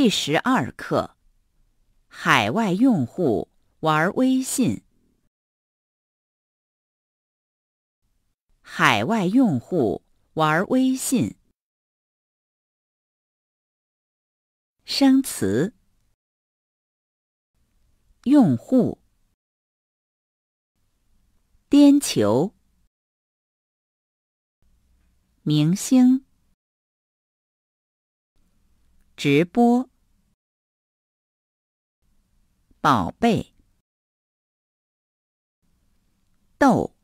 第十二课：海外用户玩微信。海外用户玩微信。生词：用户、颠球、明星。直播，宝贝，逗，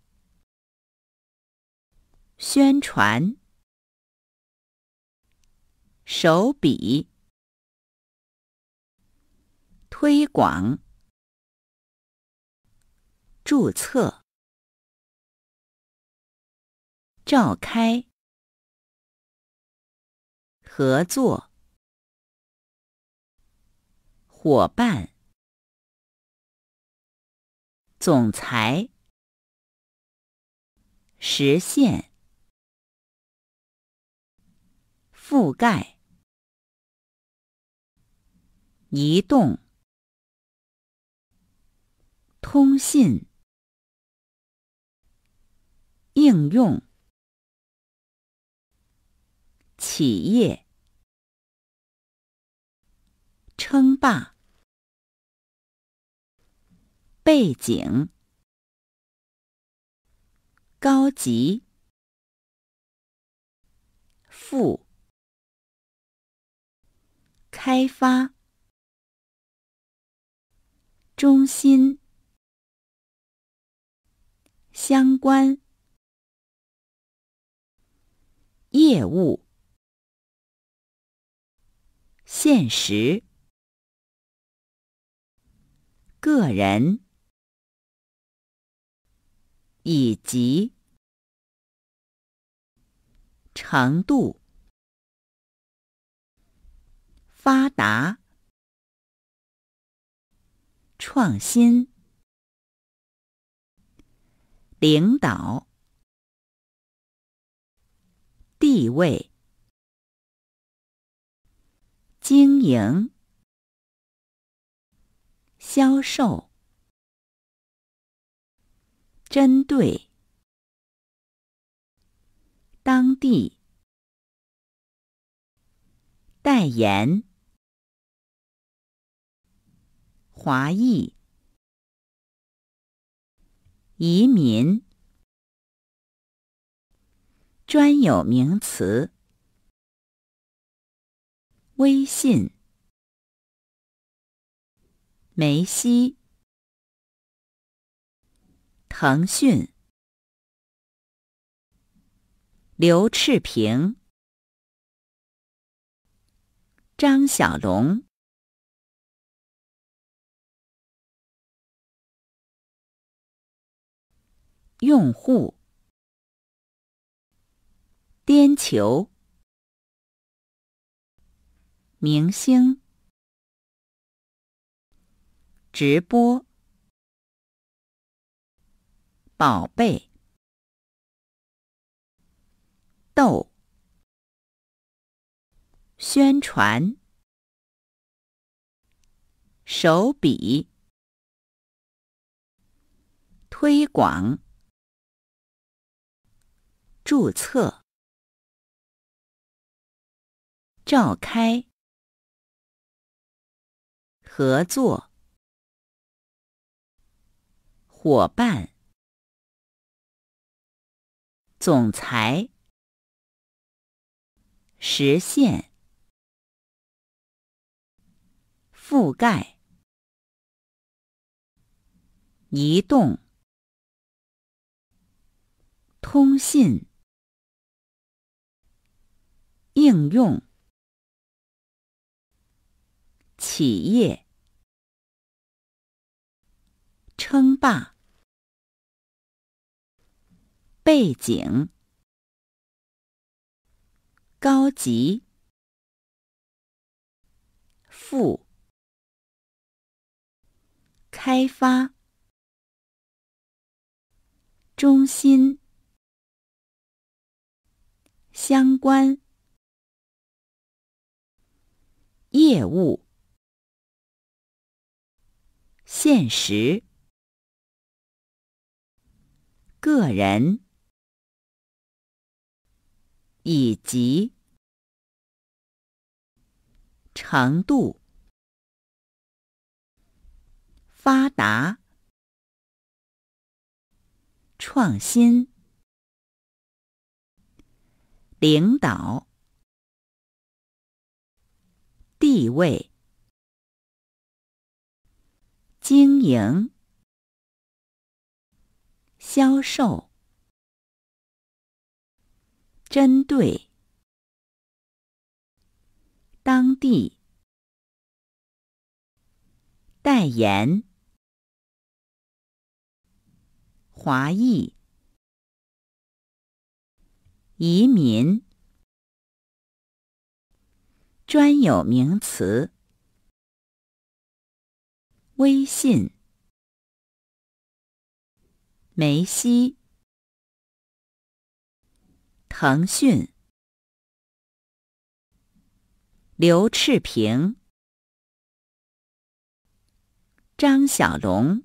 宣传，手笔，推广，注册，召开，合作。伙伴，总裁，实现，覆盖，移动，通信，应用，企业，称霸。背景，高级，富，开发，中心，相关，业务，现实，个人。以及程度发达、创新、领导、地位、经营、销售。针对。当地。代言。华裔。移民。专有名词。微信。梅西。腾讯、刘炽平、张小龙、用户、颠球、明星、直播。宝贝，逗，宣传，手笔，推广，注册，召开，合作，伙伴。总裁，实现，覆盖，移动，通信，应用，企业，称霸。背景，高级，富，开发，中心，相关，业务、现实、个人。以及程度、发达、创新、领导。地位、经营、销售、针对、当地、代言、华裔、移民。专有名词：微信、梅西、腾讯、刘炽平、张小龙。